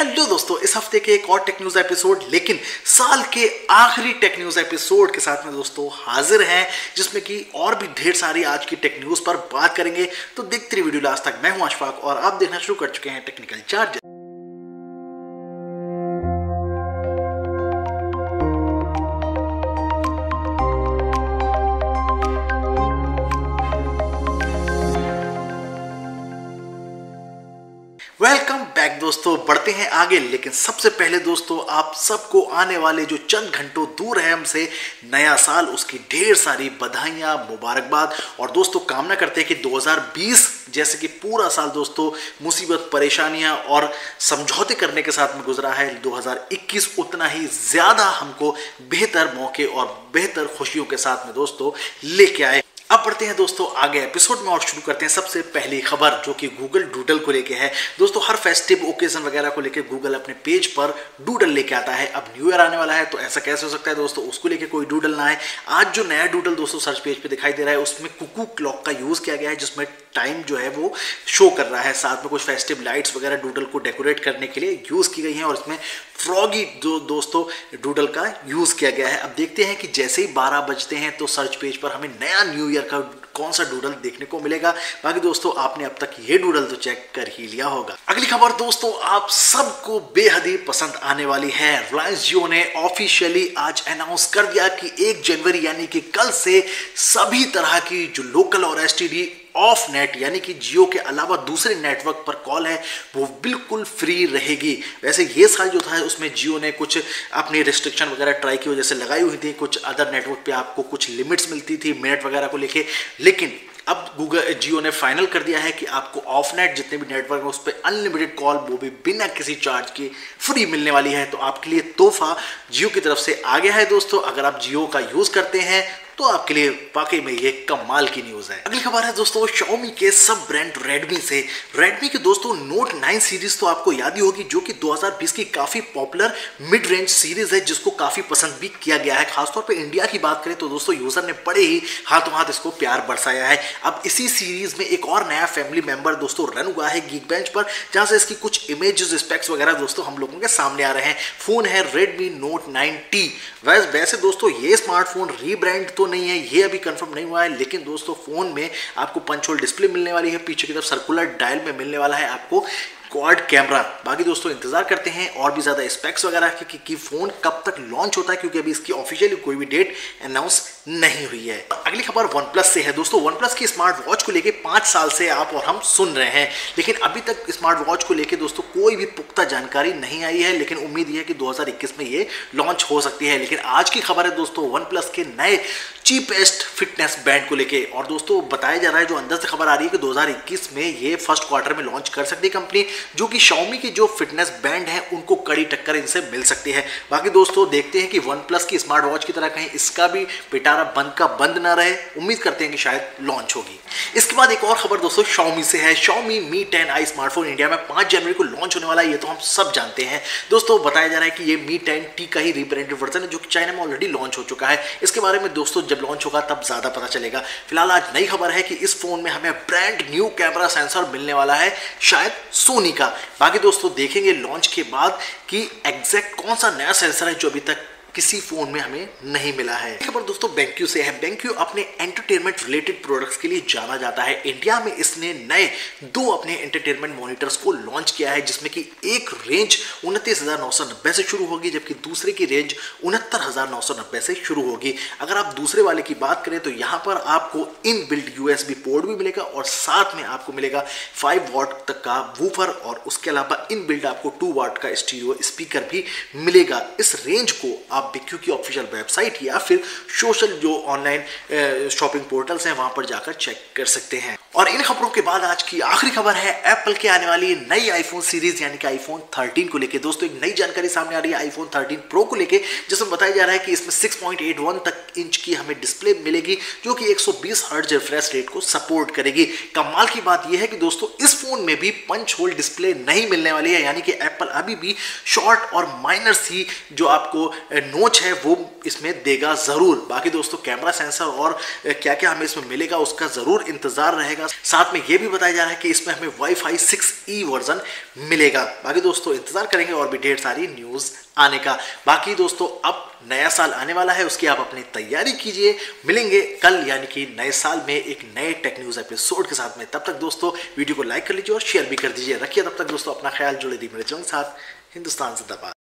Hello दोस्तों, इस हफ़्ते के एक और टेक न्यूज़ एपिसोड लेकिन साल के आखिरी टेक न्यूज़ एपिसोड के साथ में दोस्तों हाजिर हैं, जिसमें कि और भी ढेर सारी आज की टेक न्यूज़ पर बात करेंगे। तो देखते रहिए वीडियो लास्ट तक। मैं हूँ अशफाक और आप देखना शुरू कर चुके हैं टेक्निकल चार्ज दोस्तों, बढ़ते हैं आगे, लेकिन सबसे पहले दोस्तों, आप सबको आने वाले जो चंद घंटों दूर है हमसे, नया साल, उसकी ढेर सारी बधाइयाँ, मुबारकबाद। और दोस्तों, कामना करते हैं कि 2020 जैसे कि पूरा साल दोस्तों, मुसीबत, परेशानियाँ और समझौते करने के साथ में गुजरा है 2021 उतना ही ज़्यादा हमको बेहतर मौके और बेहतर खुशियों के साथ में दोस्तों, लेके आए। अब बढ़ते हैं दोस्तों, आगे एपिसोड में और शुरू करते हैं सबसे पहली खबर जो कि गूगल डूडल को लेके है। दोस्तों, हर फेस्टिव ओकेजन वगैरह को लेके गूगल अपने पेज पर डूडल लेके आता है। अब न्यू ईयर आने वाला है तो ऐसा कैसे हो सकता है दोस्तों? उसको लेके कोई डूडल ना है आज जो नया डूडल दोस्तों सर्च पेज पे दिखाई दे रहा है, उसमें कुकू क्लॉक का यूज़ किया गया है, जिसमें टाइम जो है वो शो कर रहा है साथ में कुछ फेस्टिव लाइट्स वगैरह डूडल को डेकोरेट करने के लिए यूज़ की गई हैं और इसमें फ्रॉगी जो दोस्तों डूडल का यूज़ किया गया है। अब देखते हैं कि जैसे ही 12 बजते हैं तो सर्च पेज पर हमें नया न्यू ईयर का कौन सा डूडल देखने को मिलेगा। बाकी दोस्तों, आपने अब तक ये डूडल तो चेक कर ही लिया होगा। अगली खबर दोस्तों, आप सबको बेहद ही पसंद आने वाली है। रिलायंस जियो ने ऑफिशियली आज अनाउंस कर दिया कि एक जनवरी यानी कि कल से सभी तरह की जो लोकल और एसटीडी ऑफ़ नेट यानी कि जियो के अलावा दूसरे नेटवर्क पर कॉल है, वो बिल्कुल फ्री रहेगी। वैसे ये साल जो था, उसमें जियो ने कुछ अपनी रिस्ट्रिक्शन वगैरह ट्राई की, वजह से लगाई हुई थी। कुछ अदर नेटवर्क पे आपको कुछ लिमिट्स मिलती थी मिनट वगैरह को लेके। लेकिन अब गूगल जियो ने फाइनल कर दिया है कि आपको ऑफ़ नेट जितने भी नेटवर्क है, उस पर अनलिमिटेड कॉल वो भी बिना किसी चार्ज के फ्री मिलने वाली है। तो आपके लिए तोहफा जियो की तरफ़ से आ गया है, दोस्तों। अगर आप जियो का यूज़ करते हैं तो आपके लिए वाकई में ये कमाल की न्यूज़ है। अगली खबर है दोस्तों, Xiaomi के सब ब्रांड Redmi से। Redmi के दोस्तों, Note 9 सीरीज़ तो आपको याद ही होगी, जो कि 2020 की काफ़ी पॉपुलर मिड रेंज सीरीज़ है, जिसको काफ़ी पसंद भी किया गया है। खासतौर पे इंडिया की बात करें तो दोस्तों यूज़र ने बड़े ही हाथों हाथ इसको प्यार बरसाया है। अब इसी सीरीज़ में एक और नया फैमिली मेंबर दोस्तों रन हुआ है गीक बेंच पर, जहाँ से इसकी कुछ इमेजेस स्पेक्स वगैरह दोस्तों हम लोगों के सामने आ रहे हैं। फ़ोन है Redmi Note 9T वैसे दोस्तों, ये स्मार्टफ़ोन रीब्रांड तो नहीं है ये अभी कंफर्म नहीं हुआ है लेकिन दोस्तों फ़ोन में आपको पंच होल डिस्प्ले मिलने वाली है पीछे की तरफ़ सर्कुलर डायल में मिलने वाला है आपको क्वाड कैमरा बाकी दोस्तों इंतज़ार करते हैं और भी ज़्यादा स्पेक्स वगैरह की, कि, कि फ़ोन कब तक लॉन्च होता है क्योंकि अभी इसकी ऑफिशियली कोई भी डेट अनाउंस नहीं हुई है। अगली खबर वन प्लस से है। दोस्तों वन प्लस की स्मार्ट वॉच को लेके पाँच साल से आप और हम सुन रहे हैं। लेकिन अभी तक स्मार्ट वॉच को लेके दोस्तों कोई भी पुख्ता जानकारी नहीं आई है। लेकिन उम्मीद है कि 2021 में ये लॉन्च हो सकती है। लेकिन आज की खबर है दोस्तों वन प्लस के नए चीपेस्ट फिटनेस बैंड को लेके। और दोस्तों, बताया जा रहा है, जो अंदर से खबर आ रही है कि 2021 में ये फ़र्स्ट क्वार्टर में लॉन्च कर सकती है कंपनी जो कि Xiaomi की जो फिटनेस बैंड है, उनको कड़ी टक्कर इनसे मिल सकती है। बाकी दोस्तों, देखते हैं कि वन प्लस की स्मार्ट वॉच की तरह कहीं इसका भी पिटारा बंद का बंद ना रहे, उम्मीद करते हैं कि शायद लॉन्च होगी। इसके बाद एक और खबर दोस्तों, Xiaomi से है। Xiaomi Mi 10i smartphone India में पाँच जनवरी को लॉन्च होने वाला है, ये तो हम सब जानते हैं। दोस्तों, बताया जा रहा है कि ये Mi 10T का ही रिब्रांडेड वर्जन है, जो कि चाइना में ऑलरेडी लॉन्च हो चुका है। इसके बारे में दोस्तों, जब लॉन्च होगा, तब ज़्यादा पता चलेगा। फ़िलहाल आज नई खबर है कि इस फ़ोन में हमें ब्रांड न्यू कैमरा सेंसर मिलने वाला है, शायद सोनी का। बाकी दोस्तों, देखेंगे लॉन्च के बाद कि एग्जैक्ट कौन सा नया सेंसर है जो अभी तक किसी फ़ोन में हमें नहीं मिला है। खबर दोस्तों बैंक्यू से है। बैंक्यू अपने एंटरटेनमेंट रिलेटेड प्रोडक्ट्स के लिए जाना जाता है। इंडिया में इसने नए दो अपने एंटरटेनमेंट मॉनिटर्स को लॉन्च किया है, जिसमें कि एक रेंज उनतीस से शुरू होगी, जबकि दूसरे की रेंज उनहत्तर से शुरू होगी। अगर आप दूसरे वाले की बात करें तो यहाँ पर आपको इन बिल्ट यूएसबी पोर्ट भी मिलेगा और साथ में आपको मिलेगा फाइव वॉट तक का वूफर और उसके अलावा इन बिल्ड आपको टू वाट का स्टीरियो स्पीकर भी मिलेगा। इस रेंज को आप बिक्यू की ऑफिशियल वेबसाइट या फिर सोशल जो ऑनलाइन शॉपिंग पोर्टल्स हैं, वहाँ पर जाकर चेक कर सकते हैं। और इन खबरों के बाद आज की आखिरी खबर है एप्पल के आने वाली नई आईफोन सीरीज़ यानी कि आईफोन 13 को लेके। दोस्तों, एक नई जानकारी सामने आ रही है आईफोन 13 प्रो को लेके, जिसमें बताया जा रहा है कि इसमें 6.81 तक इंच की हमें डिस्प्ले मिलेगी, जो कि 120 हर्ट्ज रिफ्रेश रेट को सपोर्ट करेगी। कमाल की बात यह है कि दोस्तों, इस फ़ोन में भी पंच होल डिस्प्ले नहीं मिलने वाली है। यानी कि एप्पल अभी भी शॉर्ट और माइनर सी जो आपको नोच है, वो इसमें देगा ज़रूर। बाकी दोस्तों, कैमरा सेंसर और क्या क्या हमें इसमें मिलेगा, उसका ज़रूर इंतज़ार रहेगा। साथ में ये भी बताया जा रहा है कि इसमें हमें वाईफाई 6E वर्जन मिलेगा। बाकी दोस्तों, इंतज़ार करेंगे और भी ढेर सारी न्यूज़ आने का। बाकी दोस्तों, अब नया साल आने वाला है, उसकी आप अपनी तैयारी कीजिए। मिलेंगे कल, यानी कि नए साल में एक नए टेक न्यूज़ एपिसोड के साथ में। तब तक दोस्तों, वीडियो को लाइक कर लीजिए और शेयर भी कर दीजिए। रखिए तब तक दोस्तों, अपना ख्याल जुड़े दी मेरे चौंग साथ, हिंदुस्तान जिंदाबाद